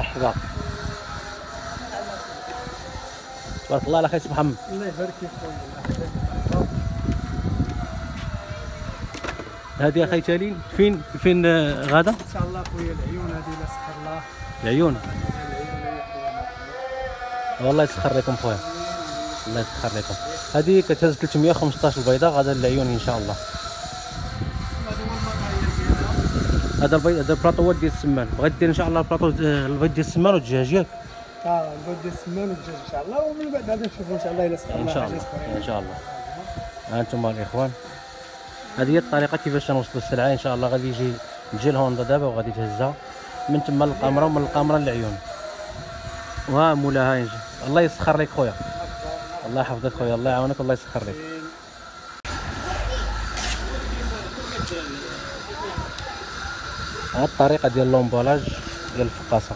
مرحبا تبارك الله على خير محمد. الله يبارك فيك. هذه أخي تالين فين فين آه، غادا إن شاء الله خويا العيون هذه لا سخر الله. العيون؟ والله يسخر لكم خويا. الله يسخر لكم. هذه كتهز 315 البيضة غادا للعيون إن شاء الله. هذا البيض هذا البلاطو هو ديال السمان. بغيت دير إن شاء الله البلاطو البيض ديال السمان والدجاج ياك آه نبدا السمان والدجاج إن شاء الله. ومن بعد غادي نشوفوا إن شاء الله إلا سخر إن شاء الله. إن شاء الله. ها أنتم الاخوان هذه هي الطريقة كيفاش نوصلوا السلعه إن شاء الله غادي يجي تجي الهوندا دابا وغادي تهزها من تما للقمرة ومن القمره للعيون. وها مولاها الله يسخر لك خويا. الله يحفظك خويا. الله يعاونك الله يسخر لك. ها الطريقة ديال l'emballage ديال الفقاصة.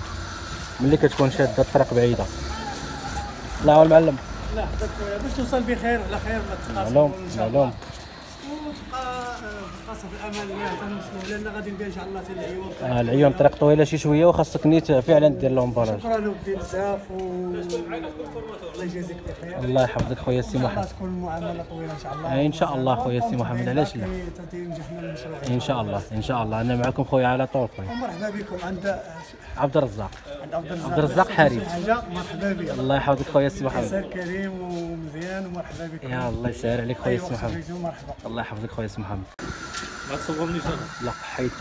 ملي كتكون شاده الطريق بعيدة. الله المعلم. لا باش توصل بخير على خير ما معلوم معلوم. وتبقى آه، في تنوصلوا لأن غادي ندير ان شاء الله حتى العيون العيون طريق طويلة شي شوية وخاصك نيت فعلا دير l'emballage شكرا ودي بزاف و الله يجازيك بخير. الله يحفظك خويا سي إن محمد تكون المعامله طويلة إن شاء الله. إن شاء الله خويا سي محمد، علاش لا؟ إن شاء الله إن شاء الله. أنا معكم خويا على طول خويا. ومرحبا بكم. عند عبد الرزاق. عبد الرزاق. حاجة؟ مرحبا بك. الله يحفظك خويا سي محمد. كريم ومزيان ومرحبا بكم. يا الله يسهل عليك خويا أيوة، سي محمد. مرحبا الله يحفظك خويا محمد. ما تصورنيش أنا. لا حيت